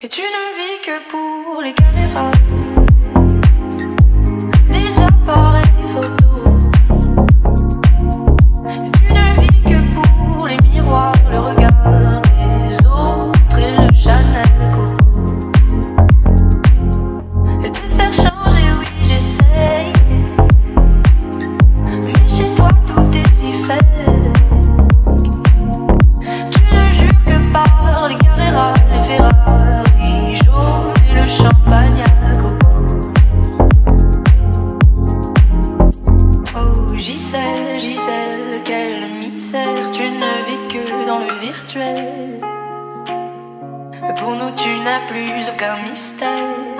Et tu ne vis que pour les caméras, Gisèle, Gisèle, quel misère, tu ne vis que dans le virtuel. Pour nous, tu n'as plus aucun mystère.